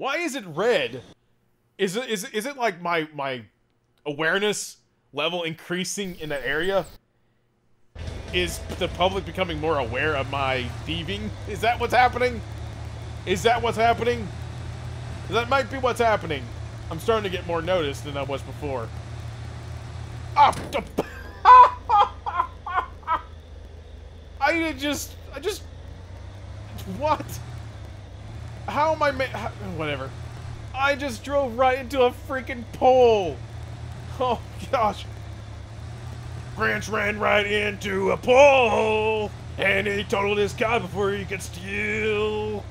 Why is it red? Is it is is it like my my awareness level increasing in that area? Is the public becoming more aware of my thieving? Is that what's happening? Is that what's happening? That might be what's happening. I'm starting to get more noticed than I was before. Ah! I just, I just, what? How am I ma- how, whatever. I just drove right into a freaking pole. Oh, gosh. Branch ran right into a pole, and he totaled his car before he could steal.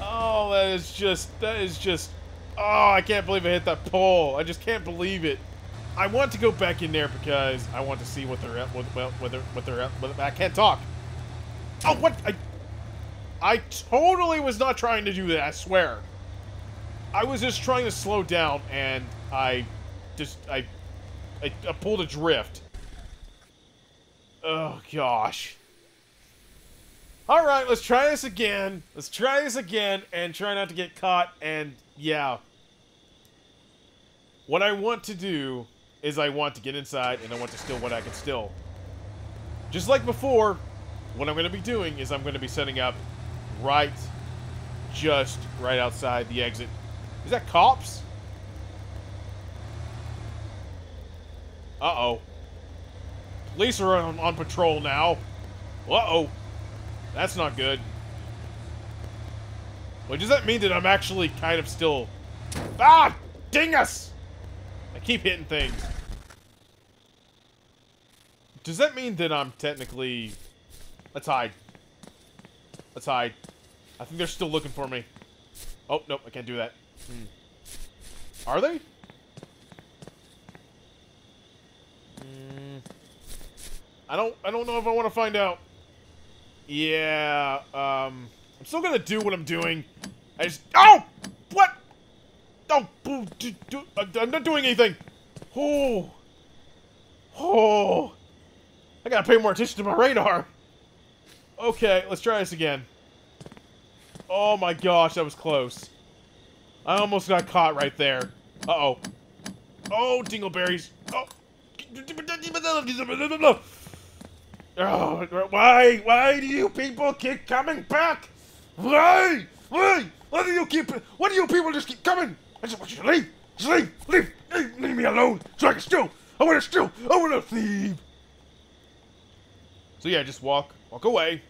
Oh, that is just, that is just, oh, I can't believe I hit that pole. I just can't believe it. I want to go back in there because I want to see what they're at, what, what, what they're, what they're at, what, I can't talk. Oh, what? I, I totally was not trying to do that, I swear. I was just trying to slow down, and I just, I, I, I pulled a drift. Oh, gosh. Alright, let's try this again. Let's try this again, and try not to get caught, and, yeah. What I want to do is I want to get inside, and I want to steal what I can steal. Just like before, what I'm going to be doing is I'm going to be setting up right, just right outside the exit. Is that cops? Uh-oh. Police are on, on patrol now. Uh-oh. That's not good. Well, does that mean that I'm actually kind of still... Ah! Dingus! I keep hitting things. Does that mean that I'm technically... Let's hide. Let's hide. I think they're still looking for me. Oh, nope, I can't do that. Hmm. Are they? Mm. I don't I don't know if I want to find out. Yeah, um I'm still gonna do what I'm doing. I just Oh! What? Oh, I'm not doing anything. Oh. Oh. I gotta pay more attention to my radar. Okay, let's try this again. Oh my gosh, that was close. I almost got caught right there. Uh-oh. Oh, dingleberries. Oh. Oh, why? Why do you people keep coming back? Why? Why? Why do you keep... Why do you people just keep coming? I just want you to leave. Just leave. Leave. Leave, leave me alone so I can steal. I want to steal. I want to thieve. So yeah, just walk. Walk away.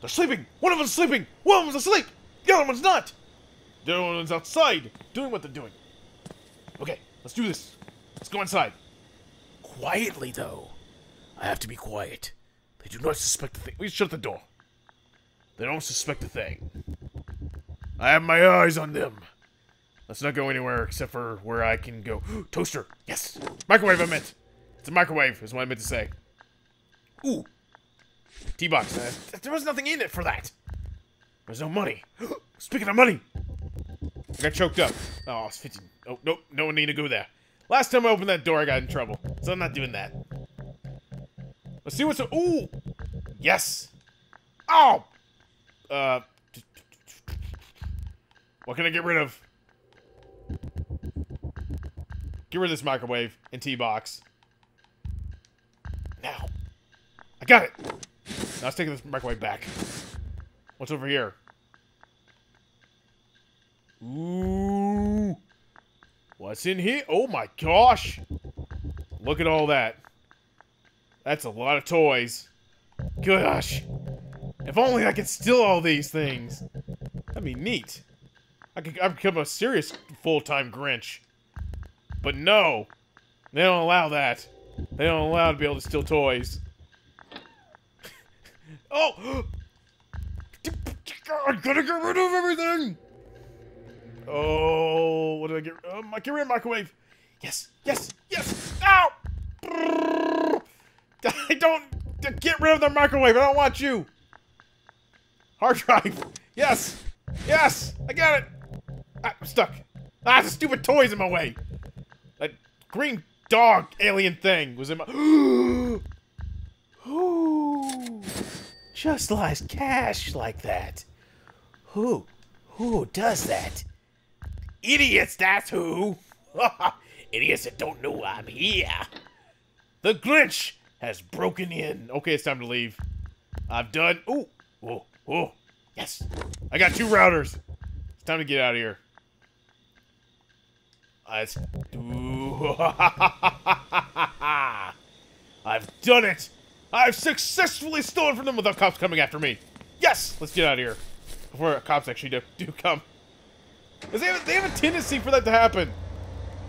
They're sleeping. One of them's sleeping. One of them's asleep. The other one's not. The other one's outside doing what they're doing. Okay, let's do this. Let's go inside. Quietly, though. I have to be quiet. They do not suspect a thing. We shut the door. They don't suspect a thing. I have my eyes on them. Let's not go anywhere except for where I can go. Toaster! Yes! Microwave, I meant! It's a microwave, is what I meant to say. Ooh! T-box. Uh, there was nothing in it for that. There's no money. Speaking of money! I got choked up. Oh, it's 15. Oh, nope. No one need to go there. Last time I opened that door, I got in trouble. So I'm not doing that. Let's see what's... Ooh! Yes! Oh! Uh... What can I get rid of? Get rid of this microwave and T-box. Now. I got it! Now let's take this microwave back. What's over here? Ooh. What's in here? Oh my gosh. Look at all that. That's a lot of toys. Gosh. If only I could steal all these things. That'd be neat. I could I'd become a serious full-time Grinch. But no. They don't allow that. They don't allow to be able to steal toys. Oh! I gotta get rid of everything! Oh, what did I get? Um, I get rid of microwave. Yes, yes, yes! Ow! I don't get rid of the microwave. I don't want you. Hard drive. Yes, yes, I got it. Ah, I'm stuck. Ah, the stupid toys in my way. That green dog alien thing was in my. Who just lies cash like that? Who? Who does that? Idiots, that's who. Idiots that don't know I'm here. The Grinch has broken in. Okay, it's time to leave. I've done. Ooh, oh, oh, yes. I got two routers. It's time to get out of here. I've done it. I've successfully stolen from them without cops coming after me. Yes, let's get out of here before cops actually do, do come. Because they have, they have a tendency for that to happen.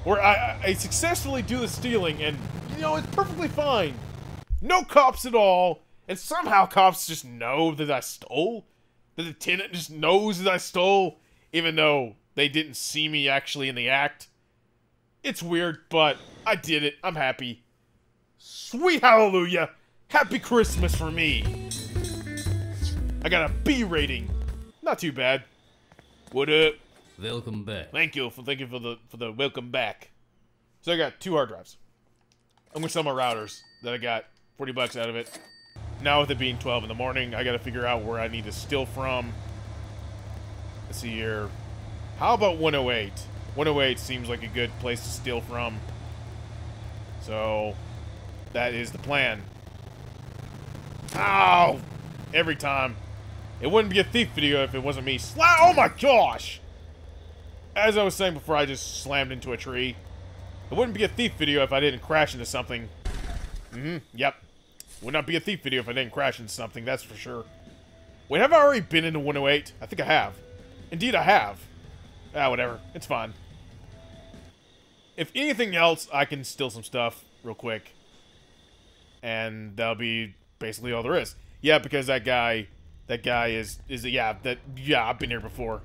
Where I, I successfully do the stealing and, you know, it's perfectly fine. No cops at all. And somehow cops just know that I stole. That the tenant just knows that I stole. Even though they didn't see me actually in the act. It's weird, but I did it. I'm happy. Sweet hallelujah. Happy Christmas for me. I got a B rating. Not too bad. What up? Welcome back. Thank you for thank you for the for the welcome back. So I got two hard drives. I'm gonna sell my routers that I got 40 bucks out of it. Now with it being 12 in the morning, I gotta figure out where I need to steal from. Let's see here. How about 108? 108 seems like a good place to steal from. So that is the plan. Ow! Every time. It wouldn't be a thief video if it wasn't me sla- Oh my gosh! As I was saying before, I just slammed into a tree. It wouldn't be a thief video if I didn't crash into something. Mm-hmm, yep. Would not be a thief video if I didn't crash into something, that's for sure. Wait, have I already been into 108? I think I have. Indeed, I have. Ah, whatever. It's fine. If anything else, I can steal some stuff real quick. And that'll be basically all there is. Yeah, because that guy, that guy is, is yeah, that, yeah, I've been here before.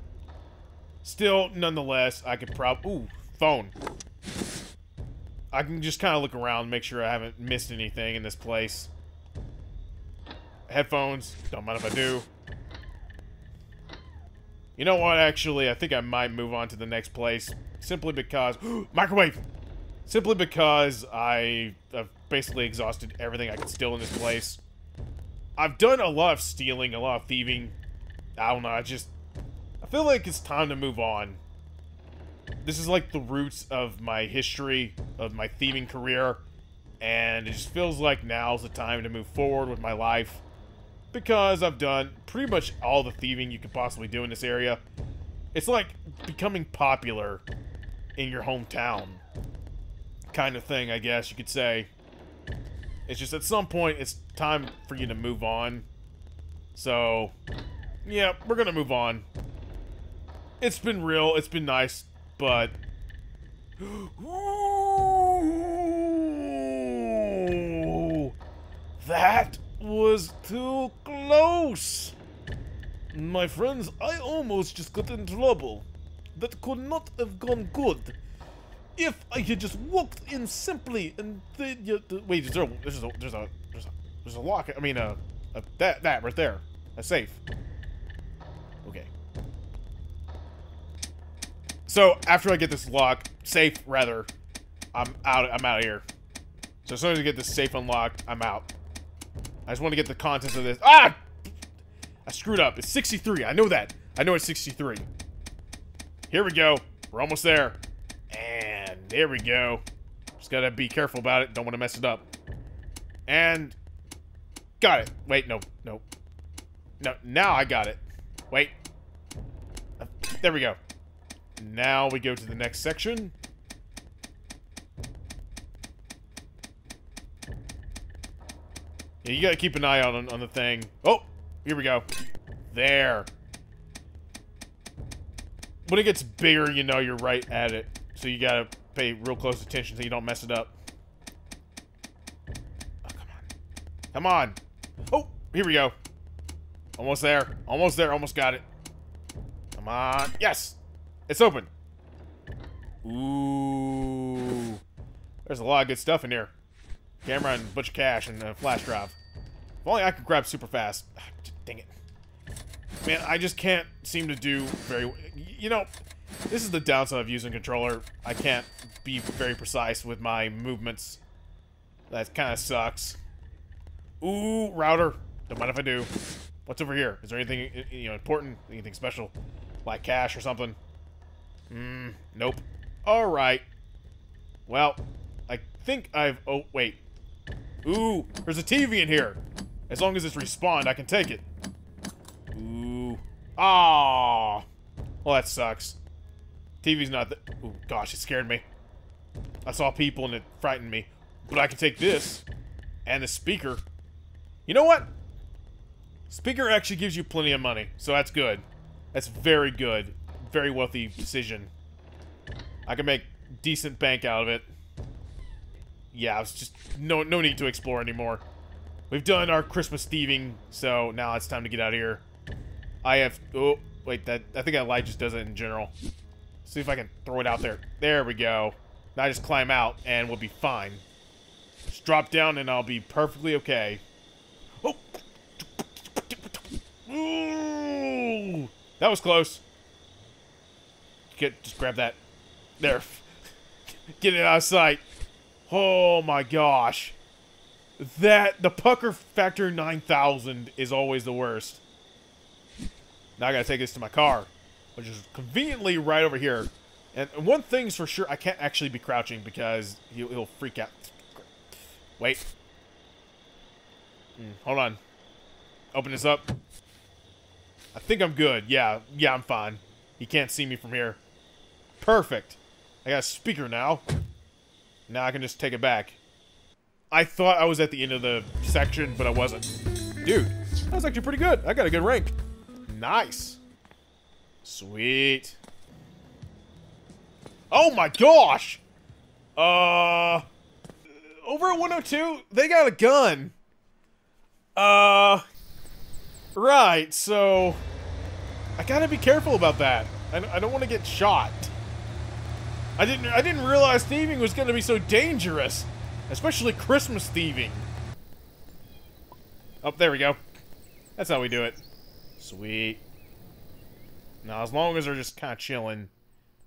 Still, nonetheless, I could probably, Ooh, phone. I can just kind of look around, make sure I haven't missed anything in this place. Headphones, don't mind if I do. You know what, actually, I think I might move on to the next place. Simply because... microwave! Simply because I have basically exhausted everything I can steal in this place. I've done a lot of stealing, a lot of thieving. I don't know, I just I feel like it's time to move on. This is like the roots of my history, of my thieving career, and it just feels like now's the time to move forward with my life. Because I've done pretty much all the thieving you could possibly do in this area. It's like becoming popular in your hometown. Kind of thing, I guess you could say. It's just at some point, it's time for you to move on. So, yeah, we're gonna move on. It's been real. It's been nice, but... Ooh, that was too close. My friends, I almost just got in trouble. That could not have gone good. If I just walked in simply and then you, wait, is there, there's a, there's a, there's a, there's a lock. I mean, uh, uh, that, that right there, a safe. Okay. So after I get this lock, safe rather, I'm out. I'm out of here. So as soon as I get this safe unlocked, I'm out. I just want to get the contents of this. Ah! I screwed up. It's 63. I know that. I know it's 63. Here we go. We're almost there. There we go. Just gotta be careful about it. Don't want to mess it up. And got it. Wait, no, no. No, now I got it. Wait. There we go. Now we go to the next section. Yeah, you gotta keep an eye out on, on the thing. Oh, here we go. There. When it gets bigger, you know you're right at it. So you gotta pay real close attention so you don't mess it up. Oh, come on. Come on. Oh, here we go. Almost there. Almost there. Almost got it. Come on. Yes. It's open. Ooh. There's a lot of good stuff in here. Camera and bunch of cash and a flash drive. If only I could grab super fast. Ah, dang it. Man, I just can't seem to do very... You know, this is the downside of using controller. I can't be very precise with my movements. That kind of sucks. Ooh, router. Don't mind if I do. What's over here? Is there anything, you know, important? Anything special? Like cash or something? Hmm, nope. Alright. Well, I think I've... Oh, wait. Ooh, there's a TV in here. As long as it's respawned, I can take it. Ooh. Ah. Well, that sucks. TV's not the... Ooh, gosh, it scared me. I saw people and it frightened me. But I can take this. And the speaker. You know what? Speaker actually gives you plenty of money, so that's good. That's very good. Very wealthy decision. I can make decent bank out of it. Yeah, it's just no no need to explore anymore. We've done our Christmas thieving, so now it's time to get out of here. I have oh wait that I think that light just does it in general. See if I can throw it out there. There we go. Now I just climb out and we'll be fine. Just drop down and I'll be perfectly okay. Oh! Ooh! That was close. Get just grab that. There. Get it out of sight. Oh my gosh. That the pucker factor 9000 is always the worst. Now I gotta take this to my car, which is conveniently right over here. And one thing's for sure, I can't actually be crouching because he'll, he'll freak out. Wait. Mm, hold on. Open this up. I think I'm good. Yeah, yeah, I'm fine. He can't see me from here. Perfect. I got a speaker now. Now I can just take it back. I thought I was at the end of the section, but I wasn't. Dude, that was actually pretty good. I got a good rank. Nice. Sweet. Oh my gosh! Uh... Over at 102, they got a gun. Uh... Right, so... I gotta be careful about that. I, I don't want to get shot. I didn't I didn't realize thieving was gonna be so dangerous. Especially Christmas thieving. Oh, there we go. That's how we do it. Sweet. Now, as long as they're just kind of chilling,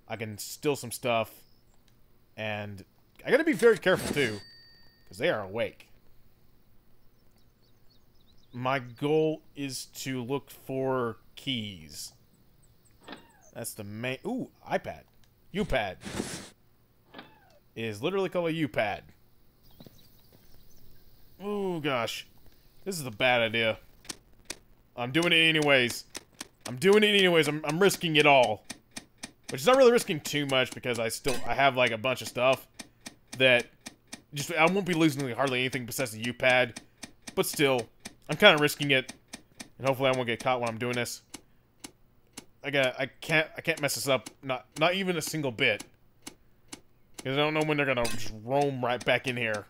I can steal some stuff. And I gotta be very careful, too. Because they are awake. My goal is to look for keys. That's the main... Ooh, iPad. U-pad. Is literally called a U-pad. Oh, gosh. This is a bad idea. I'm doing it anyways. I'm doing it anyways. I'm, I'm risking it all. Which is not really risking too much because I still I have like a bunch of stuff that just I won't be losing hardly anything besides the U-pad. But still, I'm kind of risking it. And hopefully I won't get caught when I'm doing this. I got I can't I can't mess this up. Not not even a single bit. Because I don't know when they're gonna just roam right back in here.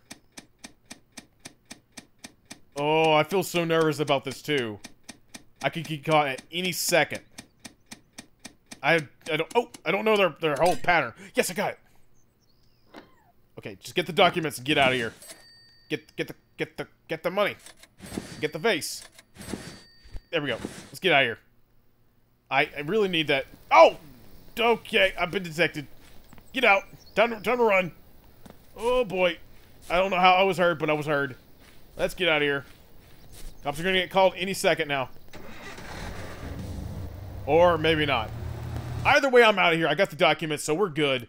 Oh, I feel so nervous about this too. I could get caught at any second. I I don't oh I don't know their their whole pattern. Yes, I got it. Okay, just get the documents and get out of here. Get get the get the get the money. Get the vase. There we go. Let's get out of here. I, I really need that. Oh! Okay, I've been detected. Get out. Time to, time to run. Oh, boy. I don't know how I was heard, but I was heard. Let's get out of here. Cops are going to get called any second now. Or maybe not. Either way, I'm out of here. I got the documents, so we're good.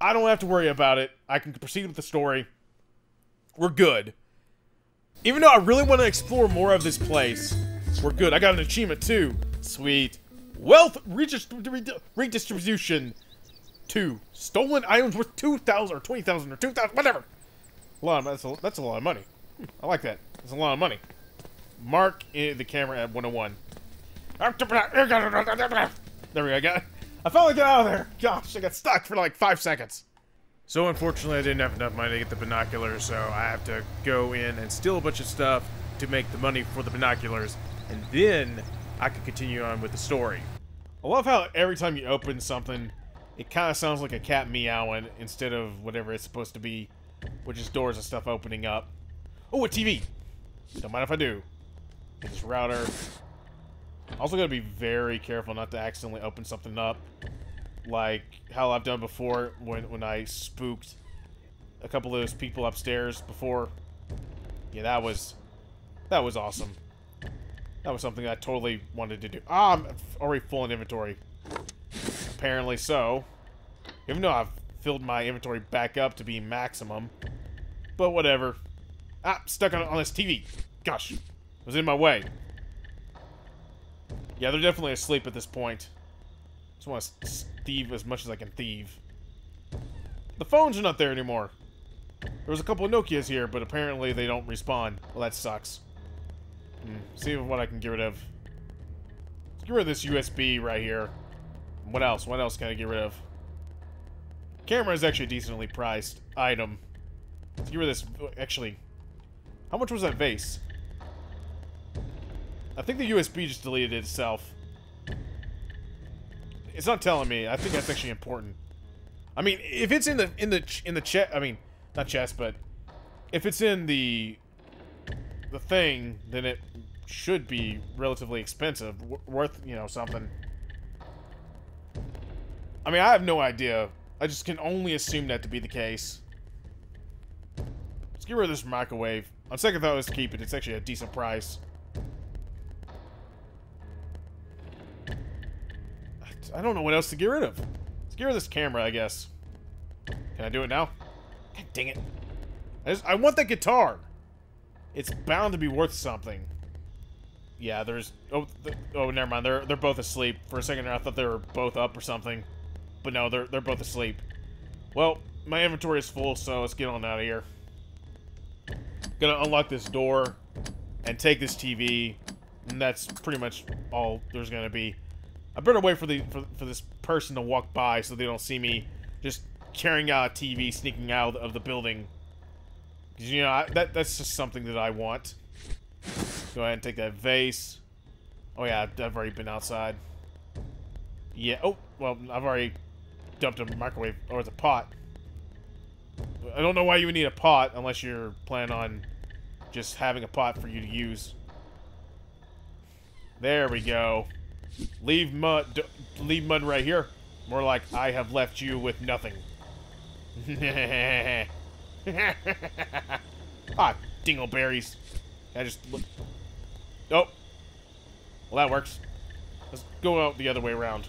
I don't have to worry about it. I can proceed with the story. We're good. Even though I really want to explore more of this place, we're good. I got an achievement, too. Sweet. Wealth redistribution. Two. Stolen items worth 2,000 or 20,000 or 2,000, whatever. A lot of, that's, a, that's a lot of money. Hmm, I like that. That's a lot of money. Mark the camera at 101. There we go. I got, I finally got out of there. Gosh, I got stuck for like five seconds. So unfortunately, I didn't have enough money to get the binoculars, so I have to go in and steal a bunch of stuff to make the money for the binoculars, and then I can continue on with the story. I love how every time you open something, it kind of sounds like a cat meowing instead of whatever it's supposed to be, which is doors and stuff opening up. Oh, a TV! Don't mind if I do. Get this router. Also gotta be very careful not to accidentally open something up. Like how I've done before when, when I spooked a couple of those people upstairs before. Yeah, that was... That was awesome. That was something I totally wanted to do. Ah, I'm already full in inventory. Apparently so. Even though I've filled my inventory back up to be maximum. But whatever. Ah, stuck on, on this TV. Gosh, was in my way. Yeah, they're definitely asleep at this point. Just want to thieve as much as I can thieve. The phones are not there anymore. There was a couple of Nokias here, but apparently they don't respawn. Well, that sucks. Hmm, see what I can get rid of. Let's get rid of this USB right here. What else? What else can I get rid of? Camera is actually a decently priced item. Let's get rid of this. Actually, how much was that vase? I think the USB just deleted itself. It's not telling me. I think that's actually important. I mean, if it's in the in the in the chest, I mean, not chest, but if it's in the the thing, then it should be relatively expensive, worth you know something. I mean, I have no idea. I just can only assume that to be the case. Let's get rid of this microwave. On second thought, let's keep it. It's actually a decent price. I don't know what else to get rid of. Let's get rid of this camera, I guess. Can I do it now? God dang it. I, just, I want that guitar. It's bound to be worth something. Yeah, there's... Oh, th oh, never mind. They're, they're both asleep. For a second there, I thought they were both up or something. But no, they're, they're both asleep. Well, my inventory is full, so let's get on out of here. Gonna unlock this door and take this TV. And that's pretty much all there's gonna be. I better wait for the for, for this person to walk by so they don't see me just carrying out a TV, sneaking out of the building. Because, you know, I, that that's just something that I want. Go ahead and take that vase. Oh, yeah, I've already been outside. Yeah, oh, well, I've already dumped a microwave, or it's a pot. I don't know why you would need a pot unless you're planning on just having a pot for you to use. There we go. Leave mud, leave mud right here. More like I have left you with nothing. ah, dingleberries. I just look. Oh. Well, that works. Let's go out the other way around.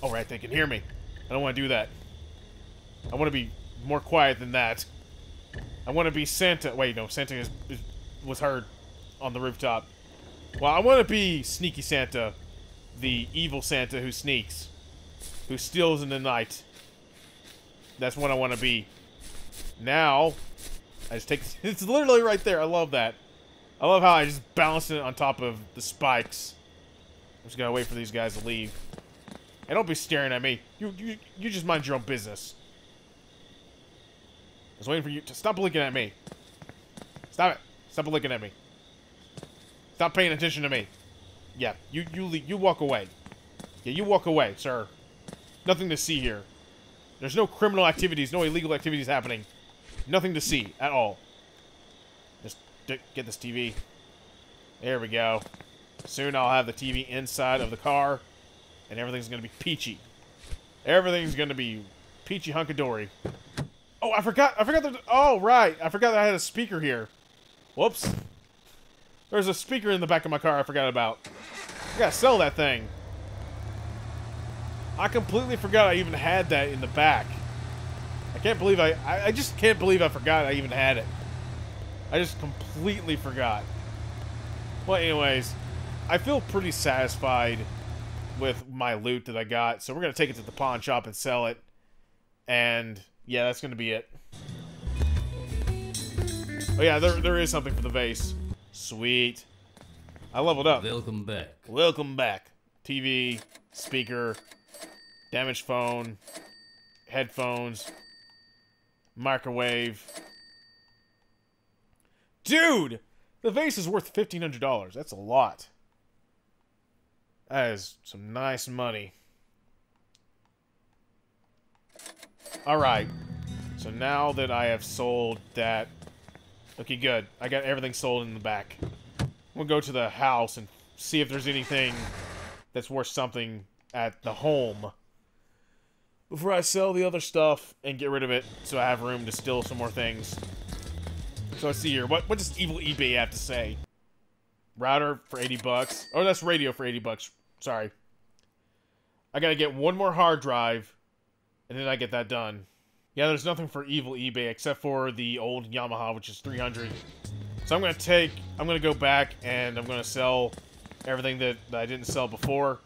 All right, they can hear me. I don't want to do that. I want to be more quiet than that. I want to be Santa. Wait, no, Santa is, is, was heard on the rooftop. Well, I want to be Sneaky Santa, the evil Santa who sneaks, who steals in the night. That's what I want to be. Now, I just take... It's literally right there. I love that. I love how I just balanced it on top of the spikes. I'm just gonna wait for these guys to leave. And don't be staring at me. You, you, you just mind your own business. I was waiting for you to stop looking at me. Stop it. Stop looking at me. Stop paying attention to me. Yeah, you you you walk away. Yeah, you walk away, sir. Nothing to see here. There's no criminal activities, no illegal activities happening. Nothing to see at all. Just get this TV. There we go. Soon I'll have the TV inside of the car, and everything's gonna be peachy. Everything's gonna be peachy hunkadory. Oh, I forgot. I forgot that. Oh, right. I forgot that I had a speaker here. Whoops. There's a speaker in the back of my car I forgot about. I gotta sell that thing. I completely forgot I even had that in the back. I can't believe I, I, I just can't believe I forgot I even had it. I just completely forgot. Well, anyways, I feel pretty satisfied with my loot that I got, so we're gonna take it to the pawn shop and sell it. And yeah, that's gonna be it. Oh yeah, there there is something for the vase. Sweet. I leveled up. Welcome back. Welcome back. TV, speaker, damaged phone, headphones, microwave. Dude! The vase is worth $1,500. That's a lot. That is some nice money. Alright. So now that I have sold that Okay, good. I got everything sold in the back. We'll go to the house and see if there's anything that's worth something at the home. Before I sell the other stuff and get rid of it so I have room to steal some more things. So let's see here. What, what does Evil eBay have to say? Router for 80 bucks. Oh, that's radio for 80 bucks. Sorry. I gotta get one more hard drive, and then I get that done. Yeah, there's nothing for evil eBay except for the old Yamaha, which is 300. So I'm gonna take, I'm gonna go back and I'm gonna sell everything that, that I didn't sell before.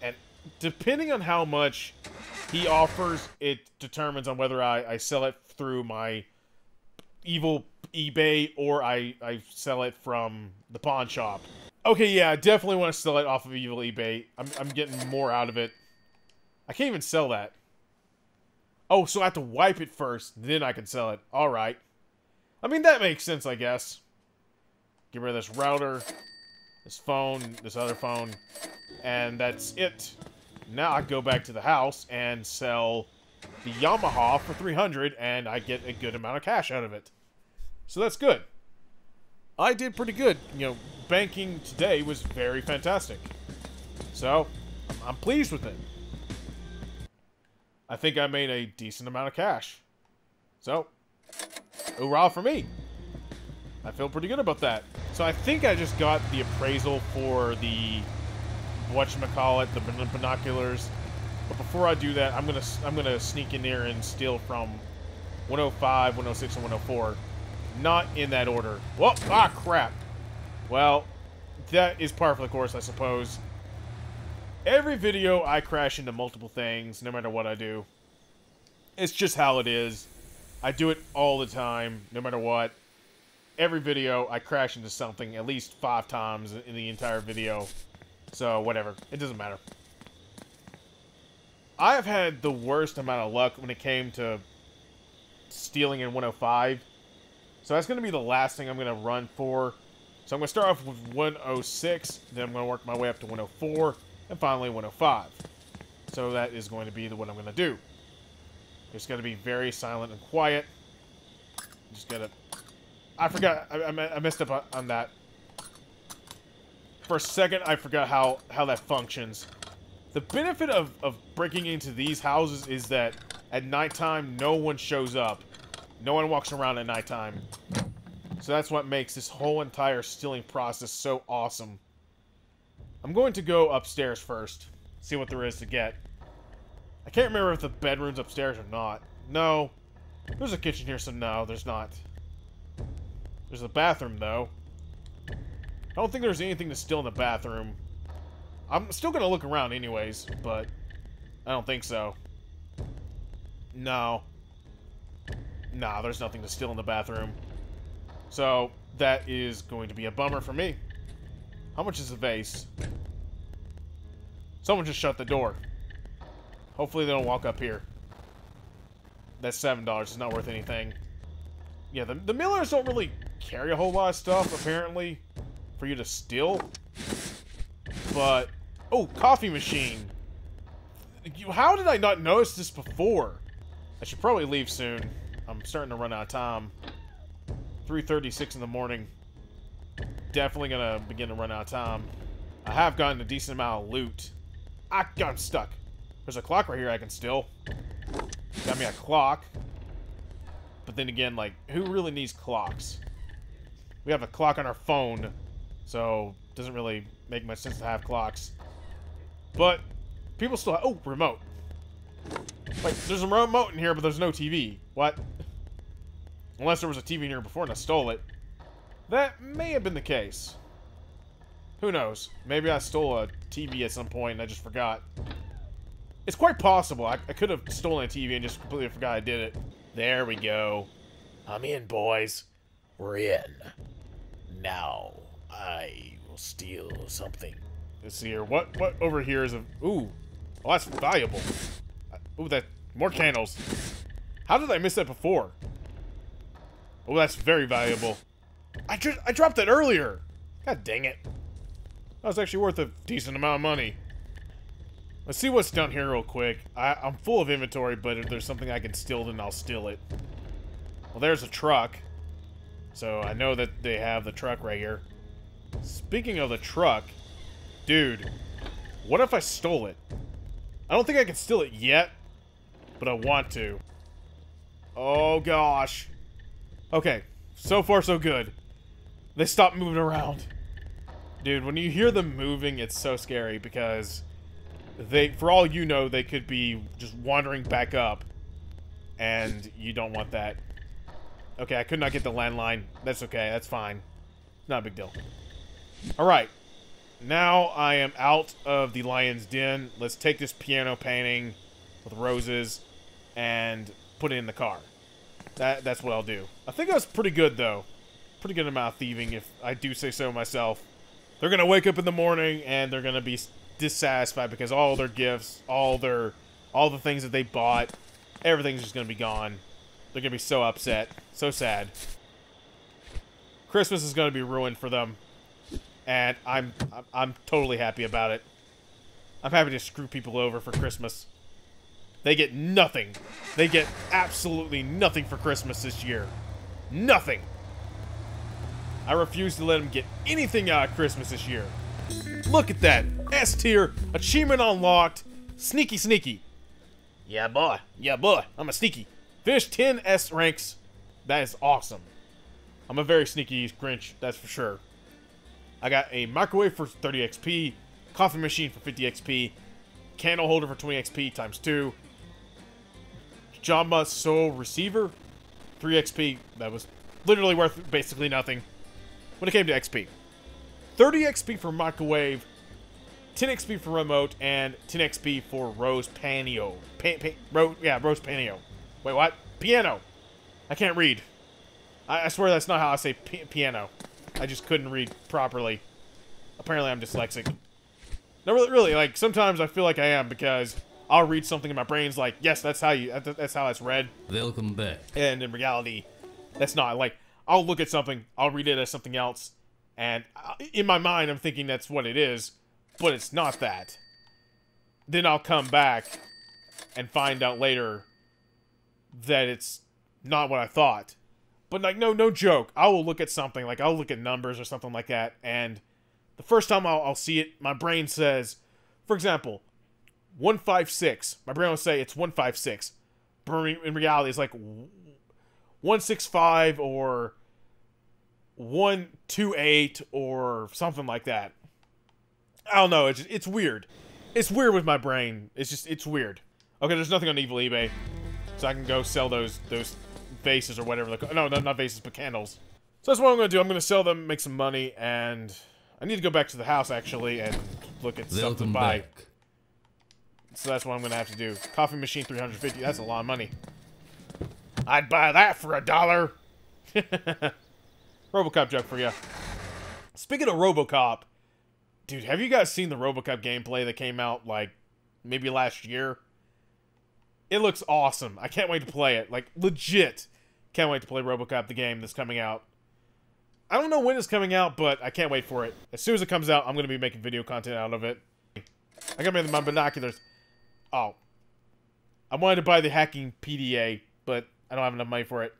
And depending on how much he offers, it determines on whether I, I sell it through my evil eBay or I, I sell it from the pawn shop. Okay, yeah, I definitely want to sell it off of evil eBay. I'm, I'm getting more out of it. I can't even sell that. Oh, so I have to wipe it first, then I can sell it. Alright. I mean, that makes sense, I guess. Get rid of this router, this phone, this other phone, and that's it. Now I go back to the house and sell the Yamaha for 300 and I get a good amount of cash out of it. So that's good. I did pretty good. You know, banking today was very fantastic. So, I'm pleased with it. I think I made a decent amount of cash. So, hoorah for me. I feel pretty good about that. So I think I just got the appraisal for the whatchamacallit, the binoculars. But before I do that, I'm gonna I'm gonna sneak in there and steal from 105, 106, and 104. Not in that order. Whoa! Ah, crap. Well, that is par for the course, I suppose. Every video, I crash into multiple things, no matter what I do. It's just how it is. I do it all the time, no matter what. Every video, I crash into something at least five times in the entire video. So, whatever. It doesn't matter. I have had the worst amount of luck when it came to stealing in 105. So that's going to be the last thing I'm going to run for. So I'm going to start off with 106, then I'm going to work my way up to 104, and finally 105. So that is going to be the, what I'm going to do. Just got to be very silent and quiet. Just got to... I forgot. I, I, messed up on that. For a second, I forgot how, how that functions. The benefit of, of breaking into these houses is that at nighttime, no one shows up. No one walks around at nighttime. So that's what makes this whole entire stealing process so awesome. I'm going to go upstairs first. See what there is to get. I can't remember if the bedroom's upstairs or not. No. There's a kitchen here, so no, there's not. There's a bathroom, though. I don't think there's anything to steal in the bathroom. I'm still gonna look around anyways, but I don't think so. No. Nah, there's nothing to steal in the bathroom. So, that is going to be a bummer for me. How much is the vase? Someone just shut the door. Hopefully they don't walk up here. That's $7. It's not worth anything. Yeah, the, the Millers don't really carry a whole lot of stuff, apparently, for you to steal. But, oh, coffee machine. How did I not notice this before? I should probably leave soon. I'm starting to run out of time. 3.36 in the morning. Definitely gonna begin to run out of time. I have gotten a decent amount of loot. I, I'm stuck. There's a clock right here I can steal. Got me a clock. But then again, like, who really needs clocks? We have a clock on our phone, so doesn't really make much sense to have clocks. But people still have, oh, remote. Wait, there's a remote in here, but there's no TV. What? Unless there was a TV in here before and I stole it. That may have been the case. Who knows? Maybe I stole a TV at some point and I just forgot. It's quite possible. I, I could have stolen a TV and just completely forgot I did it. There we go. I'm in, boys. We're in. Now, I will steal something. Let's see here. What what over here is a... Ooh. Oh, that's valuable. Uh, ooh, that... More candles. How did I miss that before? Oh, that's very valuable. I I dropped it earlier. God dang it. That was actually worth a decent amount of money. Let's see what's down here real quick. I, I'm full of inventory, but if there's something I can steal, then I'll steal it. Well, there's a truck. So I know that they have the truck right here. Speaking of the truck, dude, what if I stole it? I don't think I can steal it yet, but I want to. Oh, gosh. Okay, so far so good. They stop moving around. Dude, when you hear them moving, it's so scary because they, for all you know, they could be just wandering back up, and you don't want that. Okay, I could not get the landline. That's okay. That's fine. Not a big deal. All right. Now I am out of the lion's den. Let's take this piano painting with roses and put it in the car. That that's what I'll do. I think that's pretty good though. Pretty good amount of thieving if I do say so myself. They're gonna wake up in the morning and they're gonna be dissatisfied because all their gifts, all their, all the things that they bought, everything's just gonna be gone. They're gonna be so upset, so sad. Christmas is gonna be ruined for them, and I'm I'm, I'm totally happy about it. I'm happy to screw people over for Christmas. They get nothing. They get absolutely nothing for Christmas this year. Nothing. I refuse to let him get anything out of Christmas this year. Look at that. S tier, achievement unlocked, sneaky sneaky. Yeah, boy. Yeah, boy. I'm a sneaky. Finished 10 S ranks. That is awesome. I'm a very sneaky Grinch, that's for sure. I got a microwave for 30 XP, coffee machine for 50 XP, candle holder for 20 XP times 2, Jamba Soul Receiver, 3 XP. That was literally worth basically nothing when it came to XP. 30 XP for Microwave, 10 XP for Remote, and 10 XP for Rose Panio. Pa pa Ro yeah, Rose Panio. Wait, what? Piano. I can't read. I, I swear that's not how I say piano. I just couldn't read properly. Apparently I'm dyslexic. No, really, really, like, sometimes I feel like I am because I'll read something in my brain's like, yes, that's how you, that's how it's read. Welcome back. And in reality, that's not. Like, I'll look at something, I'll read it as something else, and uh, in my mind, I'm thinking that's what it is, but it's not that. Then I'll come back and find out later that it's not what I thought. But like, no, no joke. I will look at something like I'll look at numbers or something like that, and the first time I'll, I'll see it, my brain says, for example, 156. My brain will say it's 156. But in reality, it's like 165 or 128 or something like that. I don't know. It's, it's weird. It's weird with my brain. It's just, it's weird. Okay, there's nothing on Evil eBay. So I can go sell those, those vases or whatever. No, no, not vases, but candles. So that's what I'm going to do. I'm going to sell them, make some money, and I need to go back to the house, actually, and look at Welcome something to buy. Back. So that's what I'm going to have to do. Coffee machine, 350. That's a lot of money. I'd buy that for a dollar. Robocop joke for you. Speaking of Robocop, dude, have you guys seen the Robocop gameplay that came out, like, maybe last year? It looks awesome. I can't wait to play it. Like, legit. Can't wait to play Robocop, the game that's coming out. I don't know when it's coming out, but I can't wait for it. As soon as it comes out, I'm going to be making video content out of it. I got my binoculars. Oh. I wanted to buy the hacking PDA, but I don't have enough money for it.